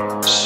Shh.